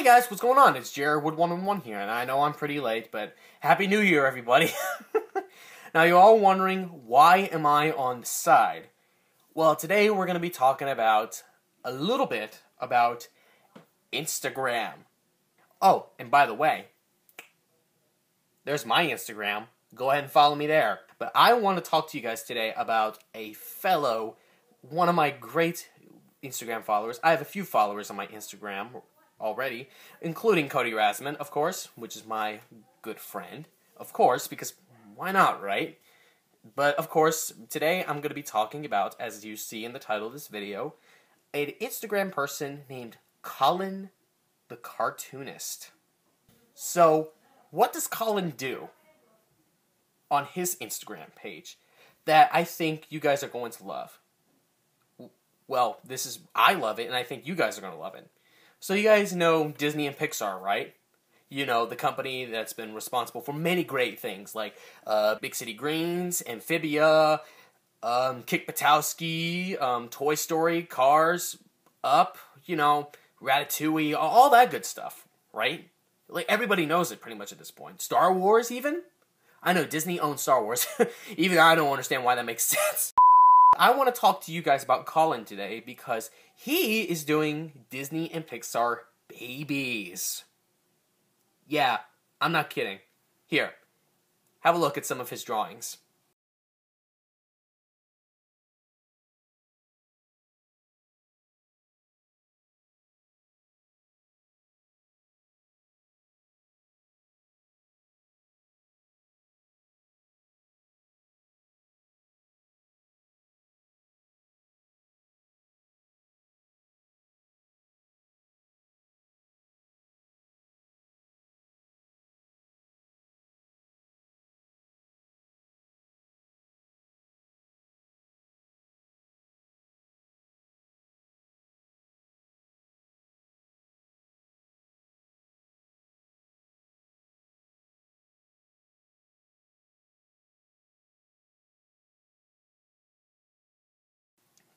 Hey guys, what's going on? It's Jared Wood 111 here, and I know I'm pretty late, but Happy New Year, everybody. now, you're all wondering, why am I on the side? Well, today we're going to be talking about a little bit about Instagram. Oh, and by the way, there's my Instagram. Go ahead and follow me there. But I want to talk to you guys today about a fellow, one of my great Instagram followers. I have a few followers on my Instagram already, including Cody Rasman, of course, which is my good friend, of course, because why not, right? But of course, today I'm going to be talking about, as you see in the title of this video, an Instagram person named Colin the Cartoonist. So, what does Colin do on his Instagram page that I think you guys are going to love? Well, this is, I love it, and I think you guys are going to love it. So you guys know Disney and Pixar, right? You know, the company that's been responsible for many great things like uh, Big City Greens, Amphibia, um, Kick Buttowski, um, Toy Story, Cars, Up, you know, Ratatouille, all that good stuff, right? Like everybody knows it pretty much at this point. Star Wars, even? I know Disney owns Star Wars. even I don't understand why that makes sense. I want to talk to you guys about Colin today because he is doing Disney and Pixar babies. Yeah, I'm not kidding. Here, have a look at some of his drawings.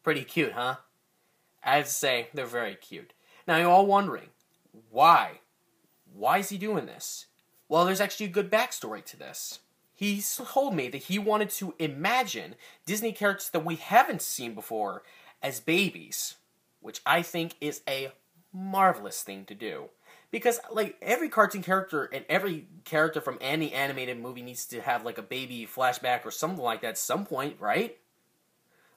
Pretty cute, huh? I have to say, they're very cute. Now, you're all wondering, why? Why is he doing this? Well, there's actually a good backstory to this. He told me that he wanted to imagine Disney characters that we haven't seen before as babies, which I think is a marvelous thing to do. Because, like, every cartoon character and every character from any animated movie needs to have, like, a baby flashback or something like that at some point, right?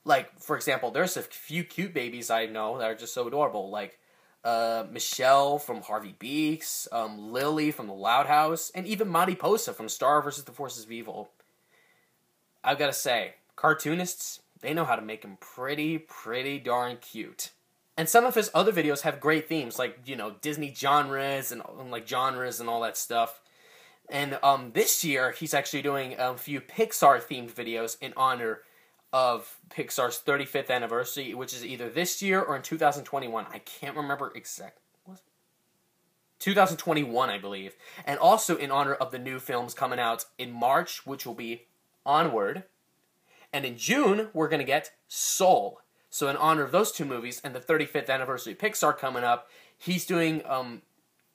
Like for example, there's a few cute babies I know that are just so adorable, like uh, Michelle from Harvey Beaks, um, Lily from The Loud House, and even Mariposa from Star vs. the Forces of Evil. I've got to say, cartoonists, they know how to make them pretty, pretty darn cute. And some of his other videos have great themes, like, you know, Disney genres and, and like genres and all that stuff. And um, this year, he's actually doing a few Pixar themed videos in honor of Pixar's 35th anniversary, which is either this year or in 2021. I can't remember exact. 2021, I believe. And also in honor of the new films coming out in March, which will be Onward. And in June, we're going to get Soul. So in honor of those two movies and the 35th anniversary of Pixar coming up, he's doing um,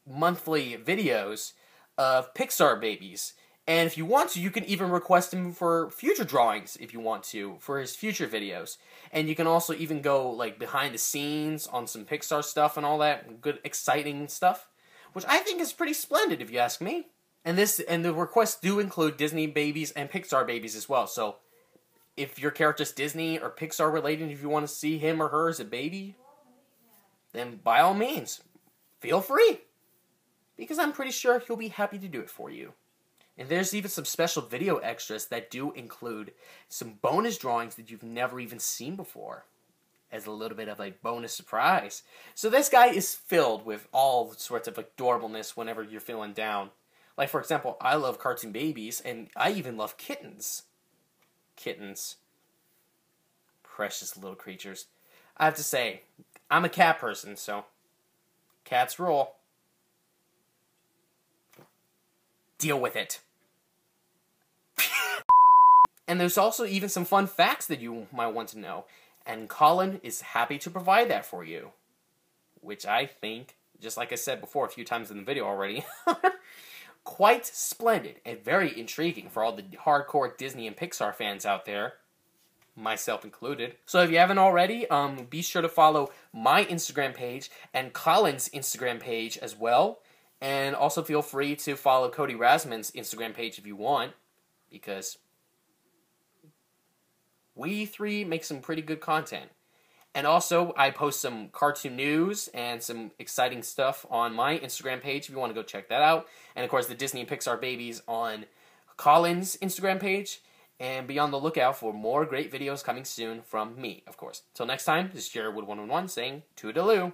monthly videos of Pixar babies. And if you want to, you can even request him for future drawings if you want to, for his future videos. And you can also even go like behind the scenes on some Pixar stuff and all that good exciting stuff, which I think is pretty splendid if you ask me. And this and the requests do include Disney babies and Pixar babies as well. So if your character's Disney or Pixar related, if you want to see him or her as a baby, then by all means, feel free. Because I'm pretty sure he'll be happy to do it for you. And there's even some special video extras that do include some bonus drawings that you've never even seen before as a little bit of a bonus surprise. So this guy is filled with all sorts of adorableness whenever you're feeling down. Like, for example, I love cartoon babies, and I even love kittens. Kittens. Precious little creatures. I have to say, I'm a cat person, so cats rule. Deal with it. And there's also even some fun facts that you might want to know. And Colin is happy to provide that for you. Which I think just like I said before a few times in the video already. Quite splendid and very intriguing for all the hardcore Disney and Pixar fans out there myself included. So if you haven't already, um, be sure to follow my Instagram page and Colin's Instagram page as well. And also feel free to follow Cody Rasman's Instagram page if you want, because we three make some pretty good content. And also, I post some cartoon news and some exciting stuff on my Instagram page if you want to go check that out. And of course, the Disney and Pixar babies on Colin's Instagram page. And be on the lookout for more great videos coming soon from me, of course. Till next time, this is Jared Wood 111 saying toodaloo.